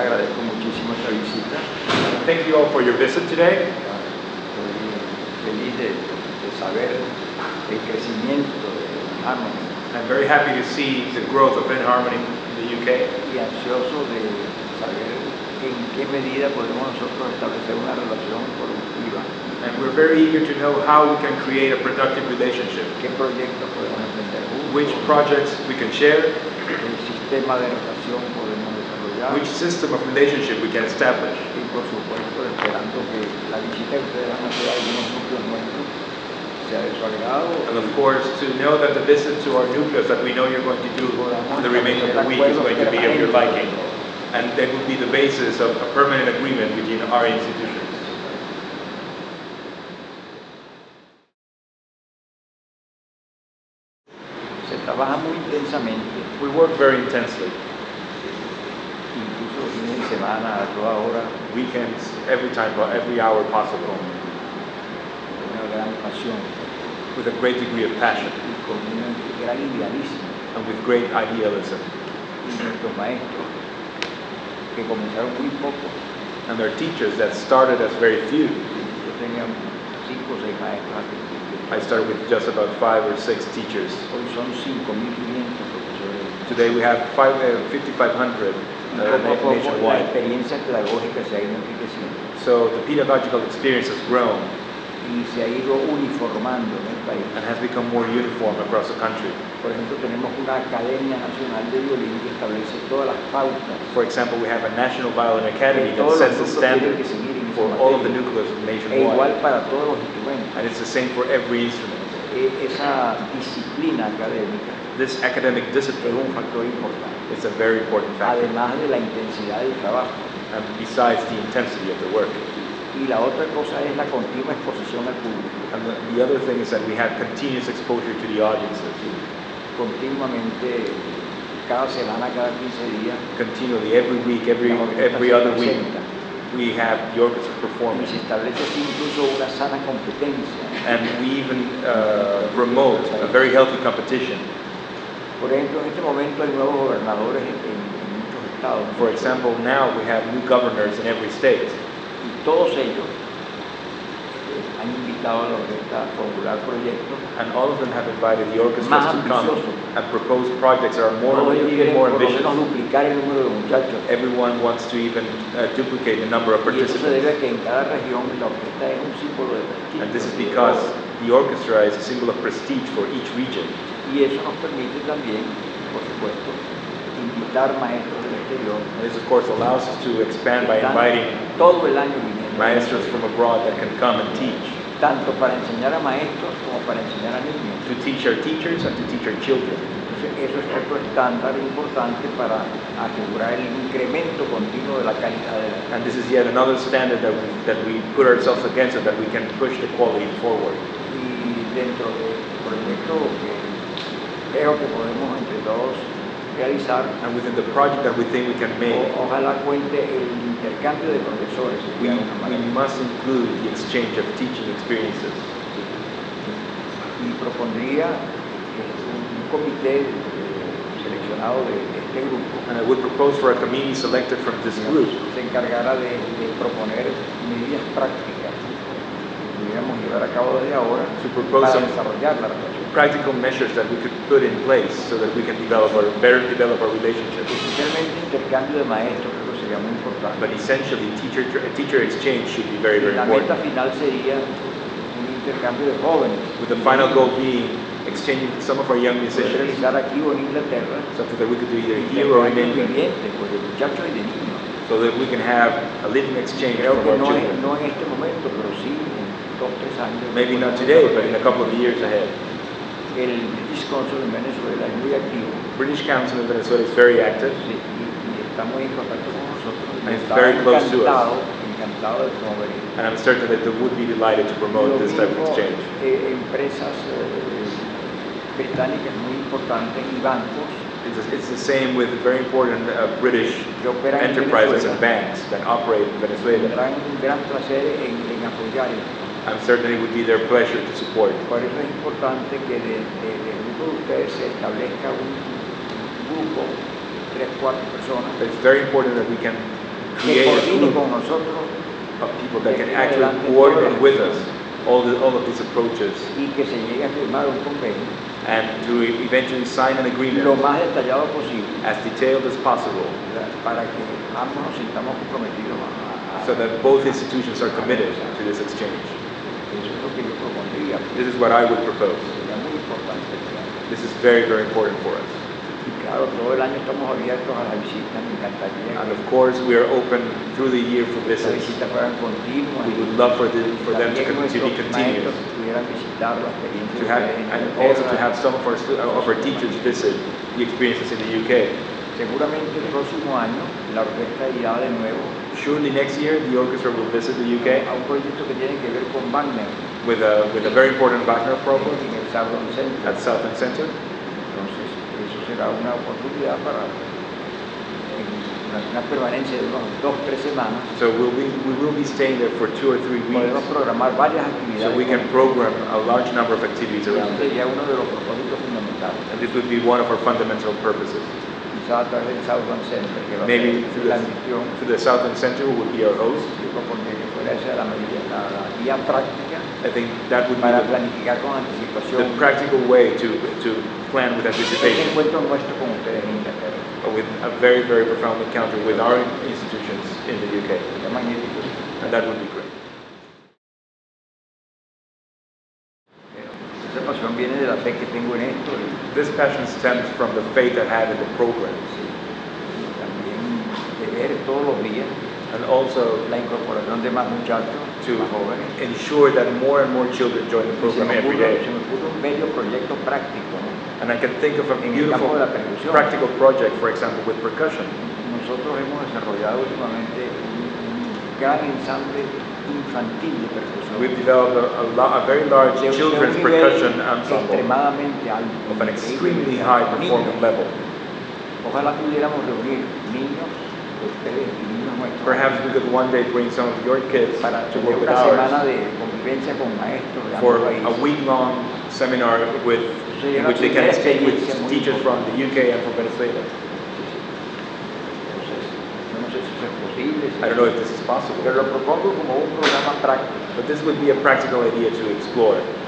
agradezco muchísimo esta visita. Thank you all for your visit today. Estoy feliz de, de saber el crecimiento de Harmony. I'm very happy to see the growth of InHarmony in the UK y ansioso de saber en qué medida podemos nosotros establecer una relación productiva, and we're very eager to know how we can create a productive relationship, qué proyectos podemos emprender juntos, which projects we can share, qué sistema de relación desarrollar. which system of relationship we can establish. y por supuesto esperando que la visita que ustedes van a hacer a algunos núcleos nuestros sea de su agrado And of course, to know that the visit to our nucleus that we know you're going to do for the remainder of the week is going to be of your liking. And that would be the basis of a permanent agreement between our institutions. se trabaja muy intensamente, We work very intensely, incluso los fines de semana toda hora, weekends, every time, every hour possible, una gran pasión with a great degree of passion y con un gran idealismo. and with great idealism. Y nuestros maestros, que comenzaron muy poco, And there are teachers that started as very few. yo tenía cinco o seis maestros principio, I started with just about five or six teachers. hoy son 5.500 profesores. Today we have five, uh, 5,500 La nationwide. experiencia pedagógica se ha ido enriqueciendo. So the pedagogical experience has grown y se ha ido uniformando en el país. and has become more uniform across the country. Por ejemplo, tenemos una Academia Nacional de Violín que establece todas las pautas For example, we have a National Violin Academy that sets the standard for all of the nucleus E igual nationwide. para todos los instrumentos. And it's the same for every instrument. Esa disciplina académica This academic es discipline un factor importante, is a very important factor, además de la intensidad del trabajo. and besides the intensity of the work. Y la otra cosa es la continua exposición al público. And the, the other thing is that we have continuous exposure to the audiences, Continuamente, cada semana, cada 15 días, continually, every week, every, every other week, we have the orchestra y performing. se establece así incluso sana competencia. And we even uh, promote a very healthy competition. For example, now we have new governors in every state, y todos ellos han invitado a la orquesta a formular proyectos. and all of them have invited the orchestras to come and propose projects that are more, even more ambitious. menos duplicar el número de muchachos. Everyone wants to even uh, duplicate the number of Y eso se debe participants. a que en cada región la orquesta es un símbolo de prestigio. And this is because the orchestra is a symbol of prestige for each region. Y eso nos permite también, por supuesto, invitar maestros del exterior. And this, of course, allows us to expand by inviting todo el año maestros from abroad that can come and teach, tanto para enseñar a maestros como para enseñar a niños. to teach our teachers and to teach our children. Entonces, eso es otro estándar importante para asegurar el incremento continuo de la calidad de la And this is yet another standard that we, that we put ourselves against so that we can push the quality forward. Y dentro del proyecto que creo que podemos entre todos realizar, And within the project that we think we can make, o- ojalá cuente el intercambio de profesores. we, we must include the exchange of teaching experiences. Y propondría un comité eh, seleccionado de este grupo And I would propose for a committee selected from this group se encargara de, de proponer medidas prácticas pudiéramos llevar a cabo desde ahora to propose para some desarrollar la relación. practical measures that we could put in place so that we can develop our, better develop our relationship. Especialmente intercambio de maestros, creo que sería muy importante. But essentially, teacher, teacher exchange should be very, very la meta important. final sería un intercambio de jóvenes. With the final goal being exchanging some of our young musicians, aquí o en Inglaterra something that we could do either here or in England, pues de muchachos y de niños. so that we can have a living exchange Creo que our no, es, no en este momento, pero sí en tres años. Maybe not today, but in a couple of years ahead. El British Council en Venezuela es muy activo. British Council in Venezuela is very active, Sí, y, y está muy en contacto con nosotros. And it's very close to us. encantado, encantado de promover and I'm certain that they would be delighted to promote this type of exchange. eh, empresas eh, británicas muy importantes y bancos It's, it's the same with very important uh, British que operan en enterprises and banks that operate in Venezuela. Tendrán un gran placer en, en apoyar esto. I'm certain it would be their pleasure to support. Por eso es importante que de- de- del grupo de ustedes se establezca un grupo, tres, cuatro personas, It's very important that we can create a group con nosotros of people that can actually coordinate with us all, the, all of these approaches y que se llegue a firmar un convenio and to eventually sign an lo agreement más detallado posible as detailed as possible para que ambos nos sintamos comprometidos so that both institutions are committed to this exchange. This is what I would propose. This is very, very important for us. And of course, we are open through the year for visits. We would love for, the, for them to, to be experiencia To have, and also to have some of our, of our teachers visit the experiences in the UK. Seguramente el próximo año la orquesta irá de nuevo Surely next year, the orchestra will visit the UK a un proyecto que tiene que ver con Wagner with a, with a very important Wagner program el Southbank Center. at. Entonces, eso será una oportunidad para una, permanencia de unos dos tres semanas. So we'll be, we will be staying there for two or three Podemos weeks. programar varias So we can program a large number of activities around it. sería uno de los propósitos fundamentales. And this would be one of our fundamental purposes. Southbank Center, que Maybe la the, through the Southbank Center, would be our host. Yo propondría que fuera esa la, medida, la, la guía práctica I think that would be the, the practical way to, to plan with anticipation, encuentro nuestro con ustedes en Inglaterra. with a very, very profound encounter with our institutions in the UK. And that would be great. Viene de la fe que tengo en esto This passion stems from the faith I have in the program también de ver todos los días and also la incorporación de más muchachos, to más jóvenes. ensure that more and more children join the program every ocurre- day. se me ocurre un bello proyecto práctico. ¿no? And I can think of a En beautiful practical project, for example, with percussion. Nosotros hemos desarrollado últimamente un gran ensamble infantil de percusión. We've developed a, a, a very large de, de un children's percussion ensemble alto. of an extremely high performing level. Ojalá pudiéramos reunir niños de ustedes y niños nuestros Perhaps we could one day bring some of your kids para to work with ours de convivencia con maestros de for a week-long seminar with, in which they can speak with teachers from the UK and from Venezuela. Entonces, yo no I don't know if this is possible, but this would be a practical idea to explore.